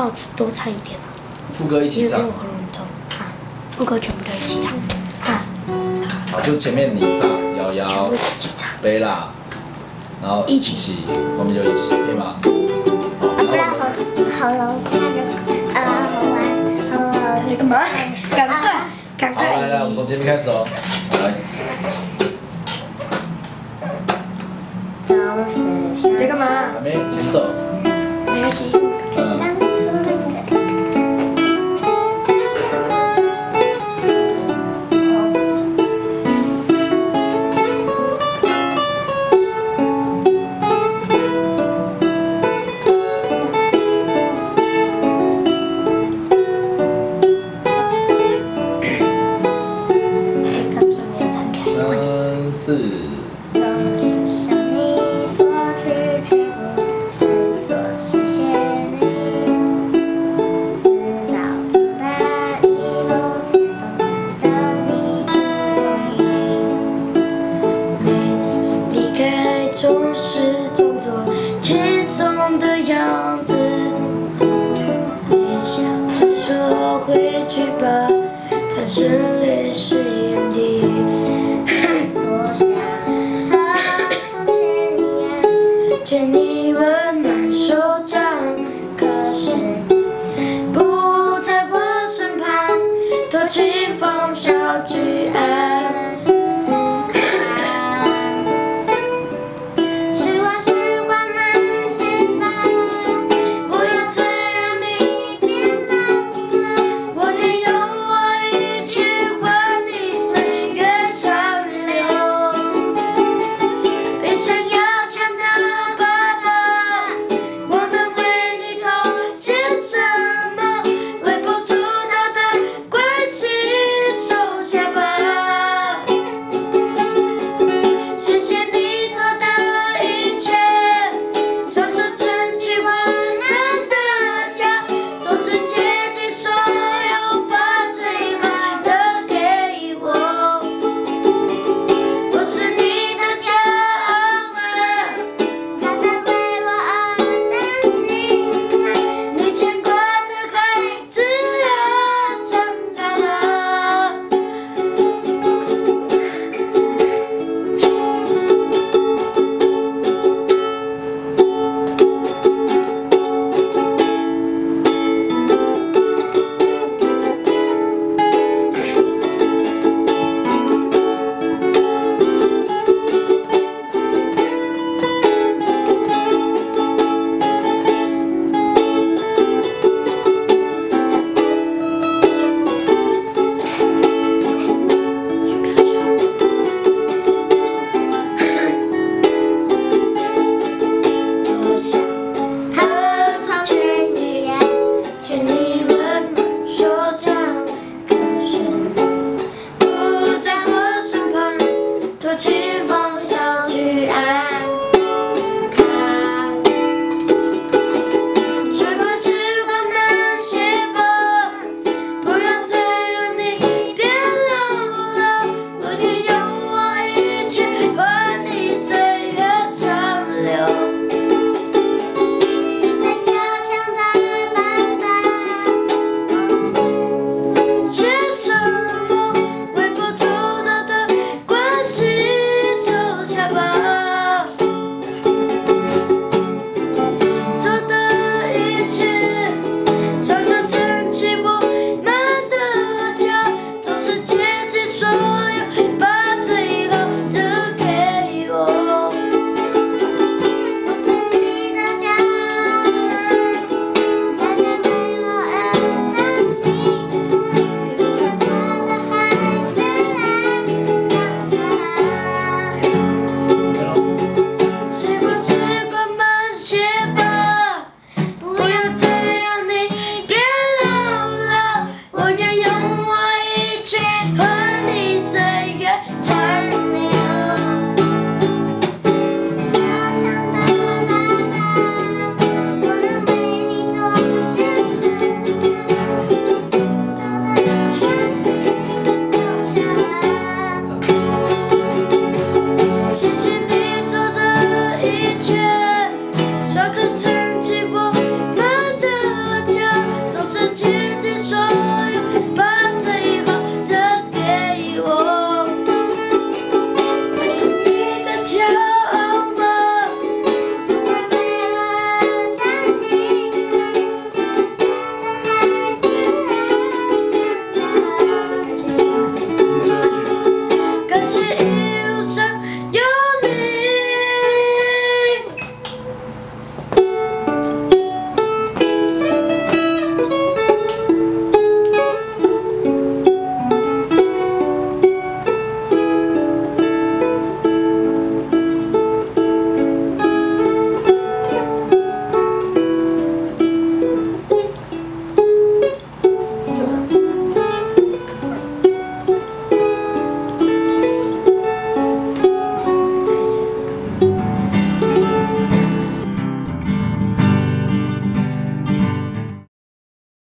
帮我多唱一点啊。副歌一起唱。副歌全部都一起唱。好。就前面你唱，幺幺。一起唱。贝拉，然后一起，后面就一起，对吗？啊，不然喉喉咙痛着啊，好玩，好玩。你干嘛？赶快，赶快。好，来来，我们从前面开始哦。来。你在干嘛？还没，前走。没关系。是着你。